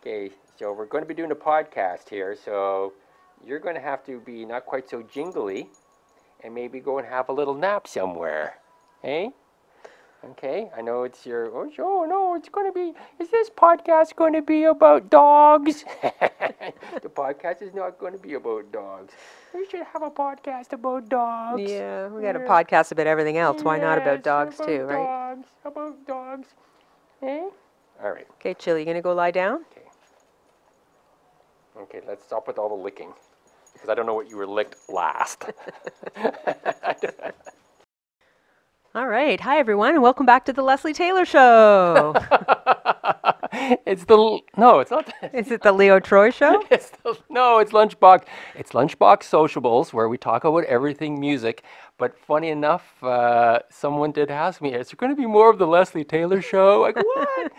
Okay, so we're going to be doing a podcast here, so you're going to have to be not quite so jingly and maybe go and have a little nap somewhere. Hey? Okay, I know it's your, oh, oh no, it's going to be, is this podcast going to be about dogs? the podcast is not going to be about dogs. We should have a podcast about dogs. Yeah, we got a podcast about everything else. Why not about dogs about too, right? Dogs, about dogs. Hey? All right. Okay, Chili, you gonna go lie down? Okay. Okay, let's stop with all the licking. Because I don't know what you were licked last. All right. Hi, everyone, and welcome back to the Leslie Taylor Show. it's the no, it's not. Is it the Leo Troy Show? It's the, no, it's Lunchbox. It's Lunchbox Sociables, where we talk about everything music. But funny enough, uh, someone did ask me, "Is there going to be more of the Leslie Taylor Show?" I go, "What?"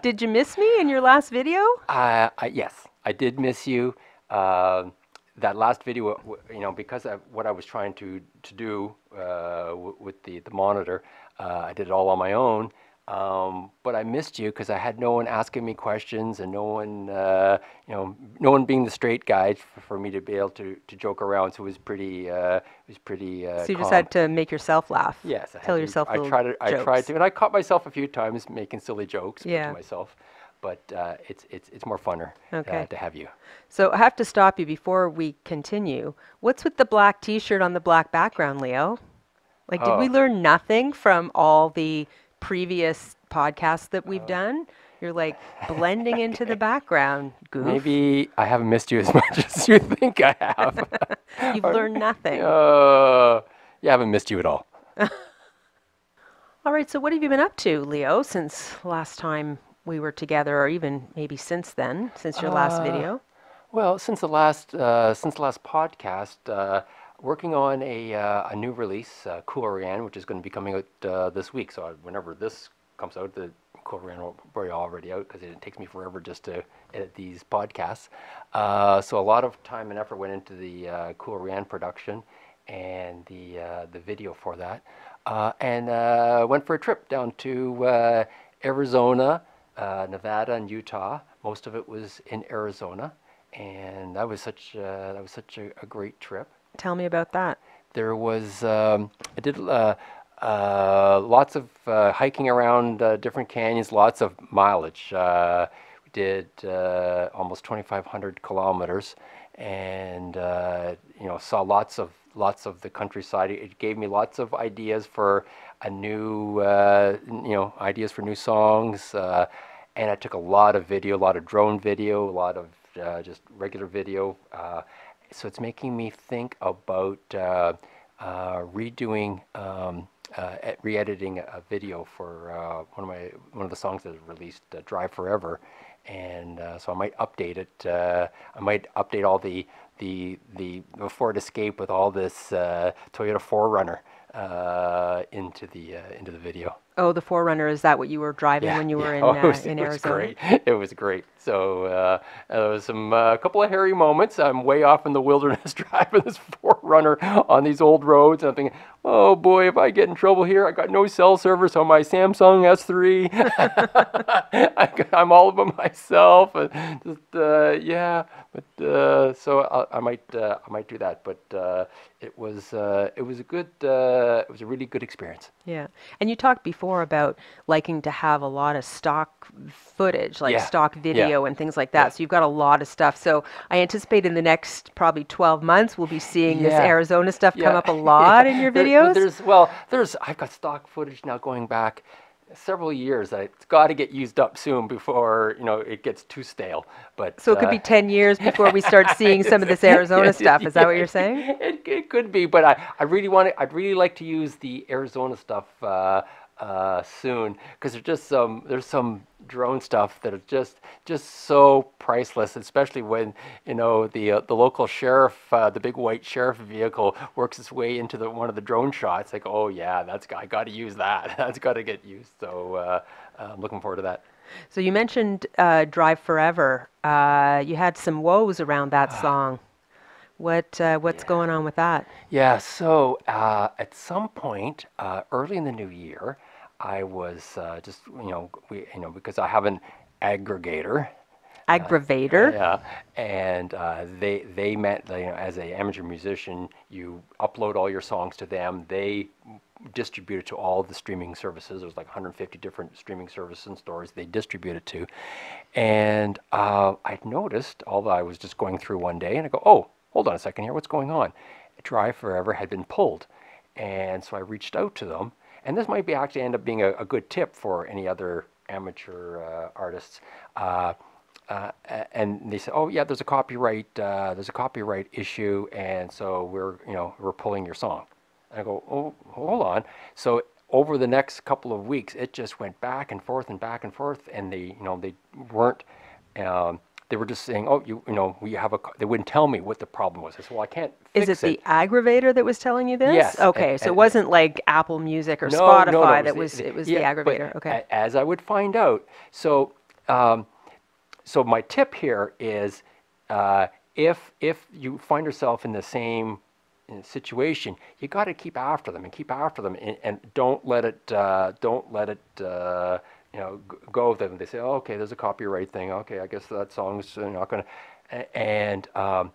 Did you miss me in your last video? Uh, I, yes, I did miss you. Uh, that last video, you know, because of what I was trying to to do uh, w- with the the monitor, uh, I did it all on my own. Um, but I missed you because I had no one asking me questions and no one, uh, you know, no one being the straight guy f- for me to be able to, to joke around. So it was pretty, uh, it was pretty. Uh, So you just had to make yourself laugh. Yes, I Tell to- yourself I tried to. I tried to, and I caught myself a few times making silly jokes Yeah. to myself. But uh, it's it's it's more funner Okay. uh, to have you. So I have to stop you before we continue. What's with the black T-shirt on the black background, Leo? Like, did we Oh. learn nothing from all the previous podcasts that Oh. we've done? You're like blending into the background, goof. Maybe I haven't missed you as much as you think I have. You've learned nothing. uh, yeah, I haven't missed you at all. All right, so what have you been up to, Leo, since last time we were together, or even maybe since then, since your last Uh, video? Well, since the last uh, since the last podcast, uh, working on a uh, a new release, uh, Cool Oriane, which is going to be coming out uh, this week. So whenever this comes out, the Cool Oriane will be already out because it takes me forever just to edit these podcasts. Uh, so a lot of time and effort went into the uh, Cool Oriane production and the uh, the video for that, uh, and uh, went for a trip down to uh, Arizona, uh, Nevada, and Utah. Most of it was in Arizona, and that was such uh, that was such a, a great trip. Tell me about that. There was um, I did uh, uh, lots of uh, hiking around uh, different canyons, lots of mileage. Uh, we did uh, almost 2,500 kilometers, and you know saw lots of lots of the countryside. It gave me lots of ideas for a new uh, you know ideas for new songs. Uh, and I took a lot of video, a lot of drone video, a lot of uh, just regular video. So it's making me think about uh, uh, redoing, um, uh, re-editing a, video for uh, one of my one of the songs that is released, uh, "Drive Forever," and so I might update it. I might update all the the the, Ford Escape with all this Toyota 4Runner uh, into the into the video. Oh, the 4Runner, is that what you were driving when you were in, Oh, uh, it was, in it was great. It was great. So uh, there was some a couple of hairy moments. I'm way off in the wilderness driving this 4Runner on these old roads, and I'm thinking, oh boy, if I get in trouble here, I got no cell service on my Samsung S3. I I'm all of by myself, and just uh, yeah. But uh, so I, I might uh, I might do that. But uh, it was uh, it was a good uh, it was a really good experience. Yeah. And you talked before about liking to have a lot of stock footage, like Yeah. stock video and things like that. Yeah. So you've got a lot of stuff. So I anticipate in the next probably 12 months, we'll be seeing this Arizona stuff come up a lot in your There- videos. There's well, there's I've got stock footage now going back several years. that It's got to get used up soon before you know it gets too stale. But so it could uh, be 10 years before we start seeing some of this Arizona yes, stuff. Is that what you're saying? It, it could be, but I, I really want to. I'd really like to use the Arizona stuff uh, uh, soon because there's just some there's some drone stuff that are just just so priceless, especially when you know the uh, the local sheriff, uh, the big white sheriff vehicle works its way into the one of the drone shots. Like, oh yeah, that's I got to use that. That's got to get used. So uh, I'm looking forward to that. So you mentioned uh, Drive Forever. Uh, you had some woes around that song. What uh, what's going on with that? Yeah, so uh, at some point uh, early in the new year, I was uh, just you know we you know because I have an aggregator. Aggravator. Yeah, and uh, they they meant you know, as a amateur musician, you upload all your songs to them. They distribute it to all the streaming services. There's like 150 different streaming services and stores they distribute it to. And uh, I noticed, although I was just going through one day, and I go, oh, hold on a second here, what's going on? Drive Forever had been pulled, and so I reached out to them. And this might be actually end up being a, a good tip for any other amateur uh, artists. Uh, uh, and they said, "Oh yeah, there's a copyright, uh, there's a copyright issue, and so we're, you know, we're pulling your song." And I go, "Oh, hold on." So over the next couple of weeks, it just went back and forth and back and forth, and they, you know, they weren't. Um, they were just saying, "Oh, you, you know, we have a." co-" They wouldn't tell me what the problem was. I said, "Well, I can't Is fix it the aggravator that was telling you this? Yes, Okay, and- so it wasn't like Apple Music or No, Spotify no, no, that was the- it was yeah, the aggravator. Okay. As I would find out, so um, so my tip here is uh, if if you find yourself in the same uh, situation, you got to keep after them and keep after them and, and don't let it uh, don't let it uh, you know go with them. They say, oh, okay, there's a copyright thing. Okay, I guess that song's uh, not going to and um,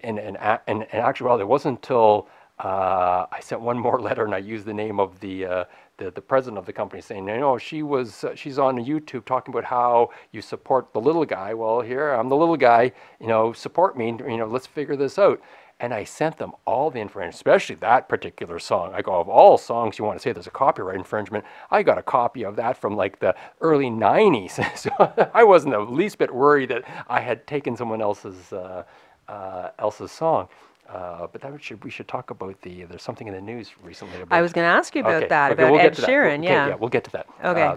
and and and actually, well, it wasn't until uh, I sent one more letter and I used the name of the uh, the, the president of the company, saying, you know, she was uh, she's on YouTube talking about how you support the little guy. Well, here I'm the little guy. You know, support me. You know, let's figure this out. And I sent them all the information, especially that particular song. I go, of all songs you want to say there's a copyright infringement, I got a copy of that from like the early 90s. so I wasn't the least bit worried that I had taken someone else's uh, uh, else's song. Uh, but that we should we should talk about the there's something in the news recently about I was going to ask you about Okay, that okay, about we'll Ed get to that. Sheeran. Okay, yeah. yeah, we'll get to that. Okay. Uh,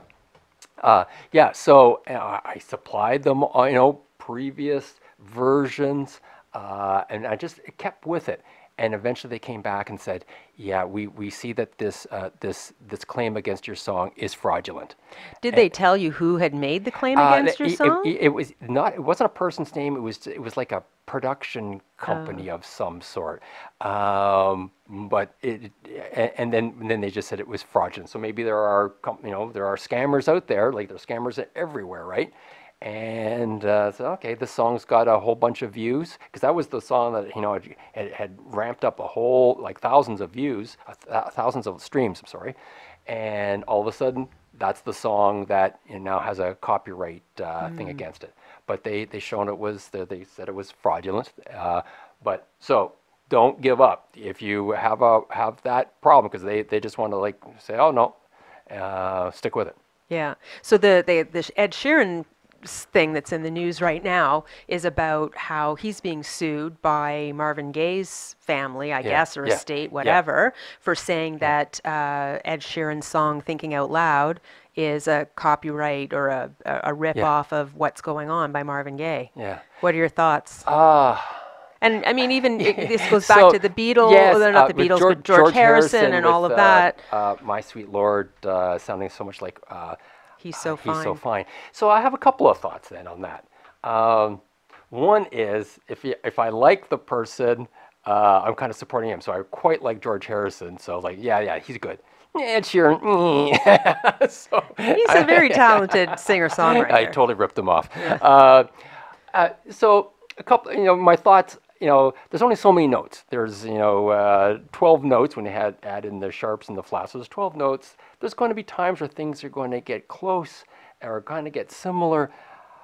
uh, yeah, so uh, I supplied them, uh, you know, previous versions, uh, and I just kept with it. And eventually, they came back and said, "Yeah, we, we see that this uh, this this claim against your song is fraudulent." Did they tell you who had made the claim Uh, against your it, it- song? It, it was not. It wasn't a person's name. It was. It was like a production company Oh. of some sort. Um, but it, a- and then and then they just said it was fraudulent. So maybe there are, you know, there are scammers out there. Like there's scammers everywhere, right? And uh, so okay, this song's got a whole bunch of views because that was the song that you know it, it had ramped up a whole like thousands of views, uh, thousands of streams. I'm sorry, and all of a sudden that's the song that you know, now has a copyright uh, thing against it. But they they shown it was they they said it was fraudulent. Uh, but so don't give up if you have a have that problem because they they just want to like say oh no, uh, stick with it. Yeah. So the, the the Ed Sheeran thing that's in the news right now is about how he's being sued by Marvin Gaye's family, I Yeah, guess, or yeah, estate, yeah. whatever, for saying that uh, Ed Sheeran's song "Thinking Out Loud" is a copyright or a a, a rip off of "What's Going On" by Marvin Gaye. Yeah. What are your thoughts? Ah. And I mean, even it, this goes back So, to the Beatles, yes, they're not uh, the Beatles, George, but George, Harrison, and all with, of uh, that. Uh, My Sweet Lord, uh, sounding so much like uh, He's so fine. He's so fine. So I have a couple of thoughts then on that. Um, one is if you, if I like the person, uh, I'm kind of supporting him. So I quite like George Harrison. So like, yeah, yeah, he's good. Ed Sheeran, mm. so He's a very talented singer-songwriter. I totally ripped them off. Uh, uh, so a couple, you know, my thoughts. You know, there's only so many notes. There's, you know, uh, 12 notes when you had add in the sharps and the flats. So there's 12 notes. There's going to be times where things are going to get close or going to get similar.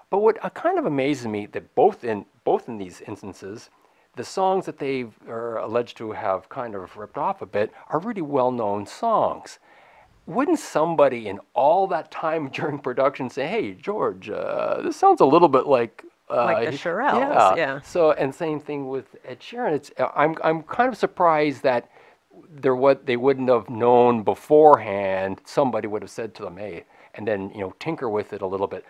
But what uh, kind of amazes me that both in both in these instances, the songs that they are alleged to have kind of ripped off a bit are really well-known songs wouldn't somebody in all that time during production say, "Hey, George, uh, this sounds a little bit like." Uh, Like the he- Shirelles, yeah. So, and same thing with Ed Sheeran. It's uh, I'm I'm kind of surprised that there what they wouldn't have known beforehand. Somebody would have said to them, "Hey," and then you know tinker with it a little bit.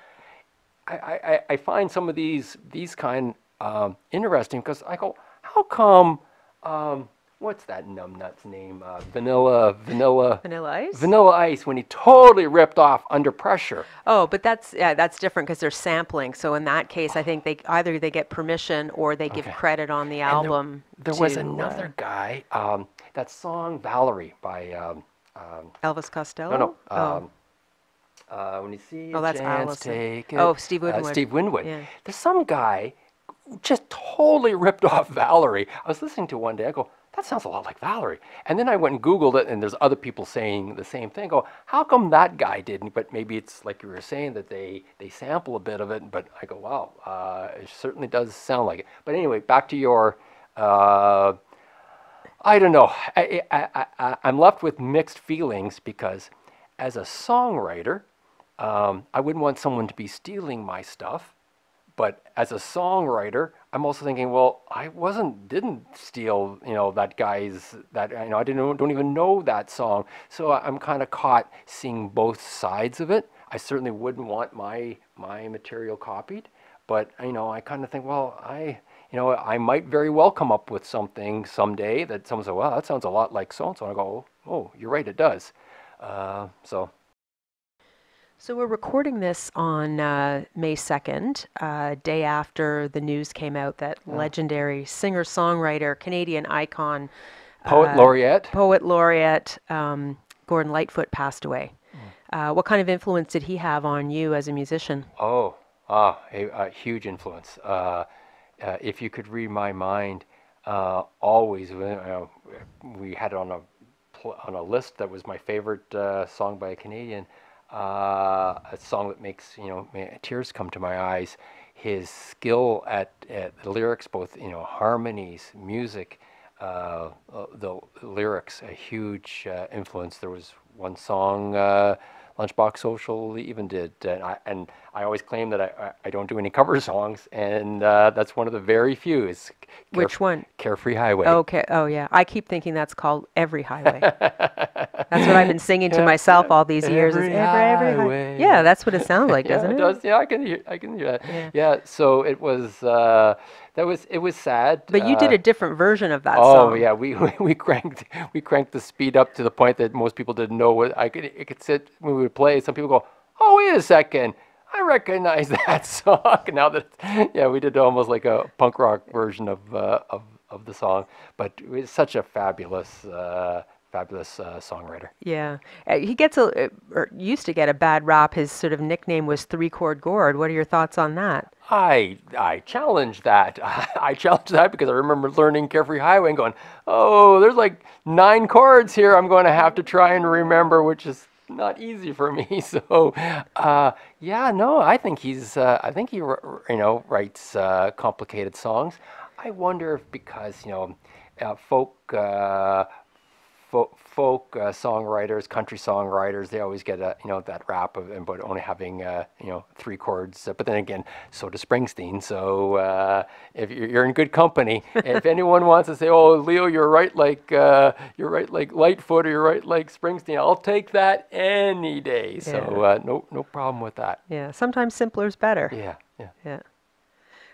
I, I, I find some of these these kind um, interesting because I go, how come? Um, what's that numbnut's name? Uh, vanilla, vanilla, Vanilla Ice? Vanilla Ice. When he totally ripped off Under Pressure. Oh, but that's yeah, that's different because they're sampling. So in that case, I think they either they get permission or they give credit on the And there- album. There, was uh, another guy. Um, that song Valerie by um, um, Elvis Costello. no no Oh. um, Uh, when you see Oh, that's chance, take it. Oh, Steve Uh, Winwood. Steve Winwood. Yeah. There's some guy just totally ripped off Valerie. I was listening to one day. I go, that sounds a lot like Valerie. And then I went and Googled it, and there's other people saying the same thing. I go, how come that guy didn't? But maybe it's like you were saying that they they sample a bit of it. But I go, wow, uh, it certainly does sound like it. But anyway, back to your. Uh, I don't know. I, I, I, I'm left with mixed feelings because, as a songwriter, um, I wouldn't want someone to be stealing my stuff. But as a songwriter, I'm also thinking, well, I wasn't, didn't steal, you know, that guy's, that, you know, I didn't, don't even know that song. So I'm kind of caught seeing both sides of it. I certainly wouldn't want my, my material copied, but, you know, I kind of think, well, I, you know, I might very well come up with something someday that someone says, well, that sounds a lot like so-and-so. And I go, oh, you're right, it does. Uh, so, So we're recording this on uh, May 2nd, uh, day after the news came out that legendary singer-songwriter, Canadian icon, poet uh, laureate. poet laureate um, Gordon Lightfoot passed away. Uh, what kind of influence did he have on you as a musician? Oh, ah, a, a huge influence. Uh, if you could read my mind, uh, always we had it on a on a list that was my favorite uh, song by a Canadian. Uh, a song that makes you know tears come to my eyes. His skill at, at the lyrics, both you know harmonies, music, uh, the lyrics, a huge influence. There was one song. Lunchbox Social even did, and I, and I always claim that I, I, don't do any cover songs, and uh, that's one of the very few. Is Which one? Carefree Highway. Okay. Oh, yeah. I keep thinking that's called Every Highway. that's what I've been singing to myself all these years. is Every every, every highway. Yeah, that's what it sounds like, yeah, doesn't it? It does. Yeah, I can hear. I can hear that. Yeah. Yeah. so it was. Uh, that was. It was sad. But you did uh, a different version of that song. Oh song. yeah, we, we we cranked we cranked the speed up to the point that most people didn't know what I could. It could sit when we would play. Some people go, "Oh wait a second, I recognize that song." Now that yeah, we did almost like a punk rock version of uh, of of the song, but it's such a fabulous uh, fabulous uh, songwriter. Yeah. Uh, he gets a, uh, or used to get a bad rap. His sort of nickname was Three Chord Gord. What are your thoughts on that? I I challenge that. I challenge that because I remember learning Carefree Highway and going, oh, there's like nine chords here. I'm going to have to try and remember, which is not easy for me. So, uh, yeah, no, I think he's. Uh, I think he, you know, writes uh, complicated songs. I wonder if because you know, uh, folk. Folk, uh, songwriters, country songwriters, they always get a you know that rap of but only having uh, you know three chords. Uh, but then again, so does Springsteen. So uh, if you're, you're in good company, if anyone wants to say, "Oh, Leo, you're right like uh, you're right like Lightfoot or you're right like Springsteen," I'll take that any day. So uh, no no problem with that. Yeah. Sometimes simpler is better. Yeah yeah. Yeah.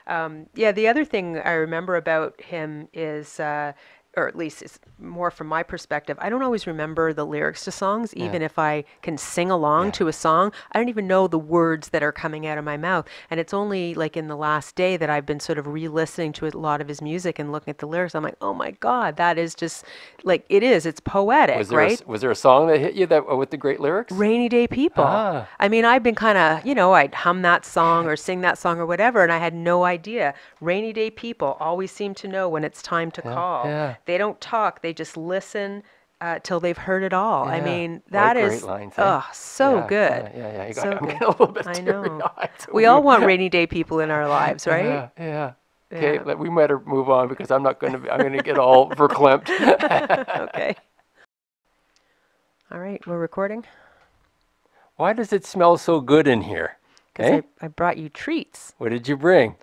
Um, yeah, the other thing I remember about him is, uh, or at least it's more from my perspective, I don't always remember the lyrics to songs, even if I can sing along to a song. I don't even know the words that are coming out of my mouth. And it's only like in the last day that I've been sort of re listening to a lot of his music and looking at the lyrics. I'm like, oh my God, that is just like it is. It's poetic, Was there a right? was there a song that hit you that with the great lyrics? Rainy Day People. Ah. I mean, I've been kind of, you know, I'd hum that song or sing that song or whatever, and I had no idea. Rainy Day People always seem to know when it's time to call. Yeah. They don't talk, they just listen uh, till they've heard it all. I mean, that is, lines, eh? oh, so Yeah, good. Yeah, yeah, yeah. You got, So I'm good. getting a little bit I know. We all want rainy day people in our lives, right? Yeah, yeah. Okay, Yeah. we better move on because I'm not going to. I'm going to get all verklempt. okay. All right, we're recording. Why does it smell so good in here? 'Cause Okay, I, I brought you treats. what did you bring?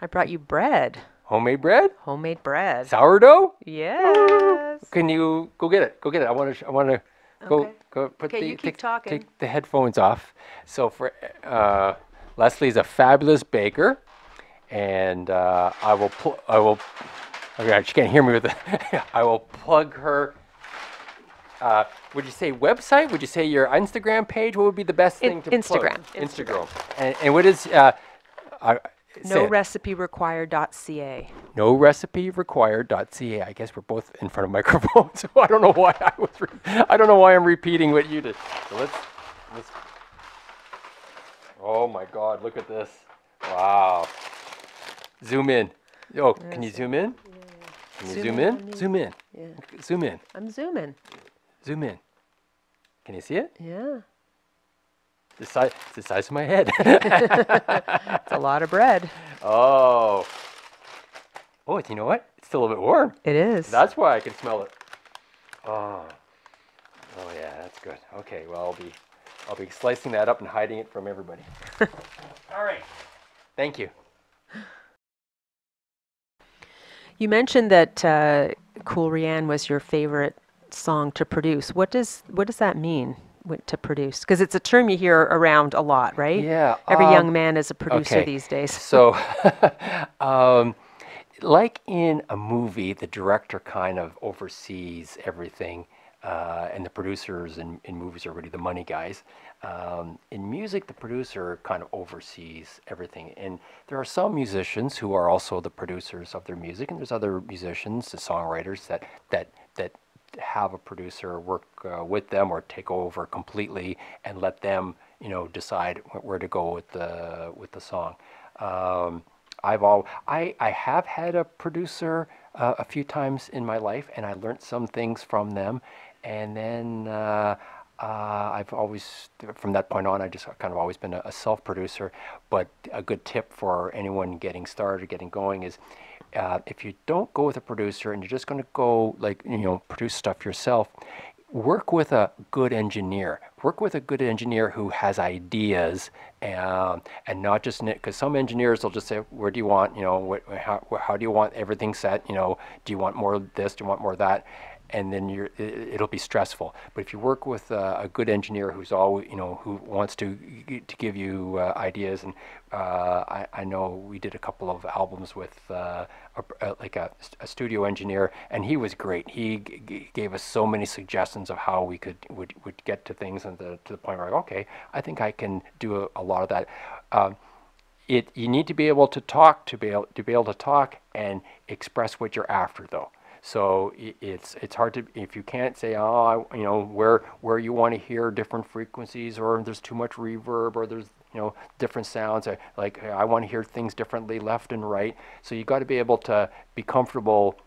I brought you bread, Homemade bread, homemade bread. sourdough. Yes. Can you go get it? Go get it. I want to. I want to go. Okay. Go put Okay, the you keep take, talking. take the headphones off. So for uh, Leslie's a fabulous baker, and uh, I will. Pl- I will. Okay, she can't hear me with the. I will plug her. Uh, would you say website? Would you say your Instagram page? What would be the best In- thing to plug? Instagram. Instagram. And, and what is? Uh, I, No it. recipe required.ca. no recipe required.ca. I guess we're both in front of microphones, so I don't know why I was. Re- I don't know why I'm repeating what you did. So let's let's Oh my God! Look at this. Wow. Zoom in. Oh, can you zoom in? Can you Zoom zoom in in? Zoom in. Yeah. Zoom in. I'm zooming. Zoom in. Can you see it? Yeah. The size, it's the size of my head. It's a lot of bread. oh. Oh, you know what? It's still a little bit warm. It is. That's why I can smell it. Oh. Oh yeah, that's good. Okay, well I'll be I'll be slicing that up and hiding it from everybody. All right. Thank you. You mentioned that uh, Cool Rianne was your favorite song to produce. What does what does that mean? Wi- To produce, because it's a term you hear around a lot, right? Yeah, Every um, young man is a producer okay. these days. So, um, like in a movie, the director kind of oversees everything, uh, and the producers in, in movies are really the money guys. Um, in music, the producer kind of oversees everything. And there are some musicians who are also the producers of their music, and there's other musicians, the songwriters that that that have a producer work uh, with them or take over completely and let them, you know, decide where to go with the with the song. Um, I've all I, I have had a producer uh, a few times in my life, and I learned some things from them. And then uh, uh, I've always, from that point on, I just kind of always been a, a self-producer. But a good tip for anyone getting started, or getting going, is uh, if you don't go with a producer and you're just going to go like you know produce stuff yourself, work with a good engineer. Work with a good engineer who has ideas and, and not just because some engineers will just say, "Where do you want? You know, what, how, how do you want everything set? You know, do you want more of this? Do you want more of that?" And then you're, it, it'll be stressful. But if you work with a good engineer who's always, you know, who wants to to give you uh, ideas, and uh, I, I know we did a couple of albums with uh, a, a, like a, a studio engineer, and he was great. He gave us so many suggestions of how we could would, would get to things, and the, to the point where okay, I think I can do a, a lot of that. Um, it you need to be able to talk to be able to be able to talk and express what you're after though so i- it's it's hard to if you can't say oh I, you know where where you want to hear different frequencies or there's too much reverb or there's you know different sounds uh, like I want to hear things differently left and right. So you got to be able to be comfortable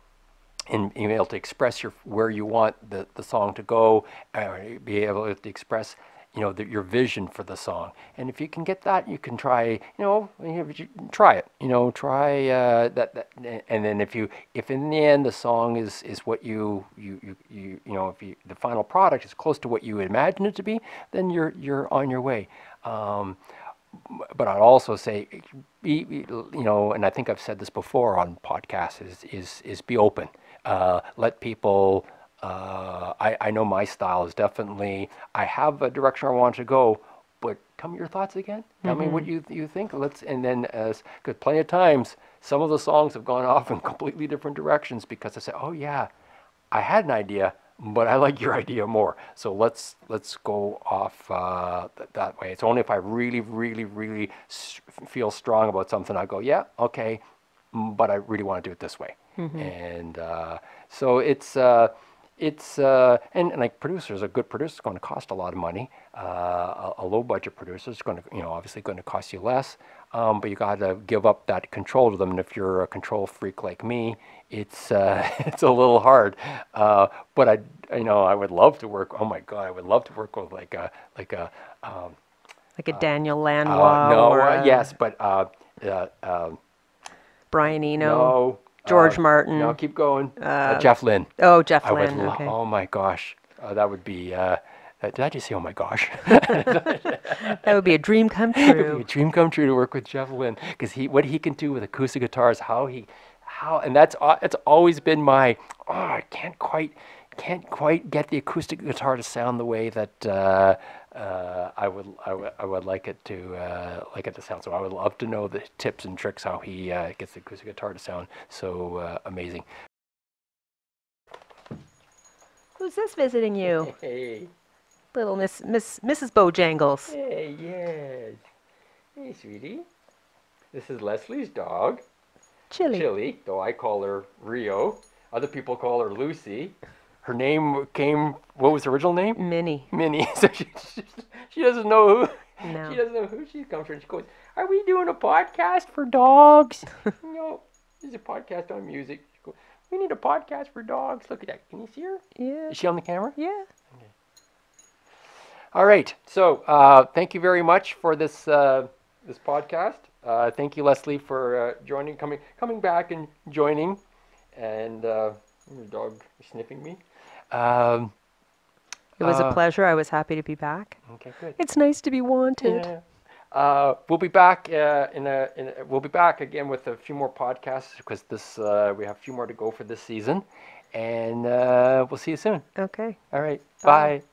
and being able to express your where you want the, the song to go, uh, be able to express you know the, your vision for the song. And if you can get that, you can try you know try it. You know try uh, that, that and then if you if in the end the song is is what you you you you, you know if you, the final product is close to what you imagine it to be, then you're you're on your way. Um, but I'd also say, be- you know, and I think I've said this before on podcasts, is is is be open. Uh, let people. Uh, I I know my style is definitely. I have a direction I want to go, but tell me your thoughts again. Tell me what you you think. Let's and then as because plenty of times some of the songs have gone off in completely different directions because I said, oh yeah, I had an idea, but I like your idea more. So let's let's go off uh, th- that way. It's only if I really, really, really s- feel strong about something, I go, yeah, okay, but I really want to do it this way. And uh, so it's uh, it's uh, and, and like producers, a good producer is going to cost a lot of money. Uh, a, a low budget producer is going to, you know, obviously going to cost you less. Um, but you got to give up that control to them. And if you're a control freak like me, it's uh, it's a little hard. Uh, but I, you know, I would love to work. Oh my God, I would love to work with like a like a um, Like a Daniel uh, Lanois no, uh, a yes, but uh, uh, um, Brian Eno. no. George uh, Martin. No, keep going. Uh, Jeff Lynne. Oh, Jeff I. Lynne. lo- okay. Oh my gosh, uh, that would be. Uh, uh, did I just say oh my gosh? That would be a dream come be a true. dream come true to work with Jeff Lynne because he what he can do with acoustic guitars, how he, how and that's it's always been my oh I can't quite can't quite get the acoustic guitar to sound the way that uh, uh, I would I would would like it to uh, like it to sound. So I would love to know the tips and tricks how he uh, gets the acoustic guitar to sound so uh, amazing. Who's this visiting you? Hey, Little Miss Miss Mrs. Bojangles. hey, yes, hey, sweetie. This is Leslie's dog. Chili. Chili, though I call her Rio. Other people call her Lucy. Her name came, what was her original name? Minnie. Minnie. So she, she, she doesn't know who, No. She doesn't know who she comes from. She goes, "Are we doing a podcast for dogs?" no, is a podcast on music. She goes, "We need a podcast for dogs." Look at that. Can you see her? Yeah. Is she on the camera? Yeah. Okay. All right. So uh, thank you very much for this uh, this podcast. Uh, thank you, Leslie, for uh, joining, coming coming back and joining. And uh, your dog is sniffing me. Um, It was a Uh, pleasure. I was happy to be back. okay, good. It's nice to be wanted. Yeah. Uh, we'll be back uh, in, a, in a, we'll be back again with a few more podcasts because this uh, we have a few more to go for this season, and uh, we'll see you soon. Okay. All right, Bye. bye.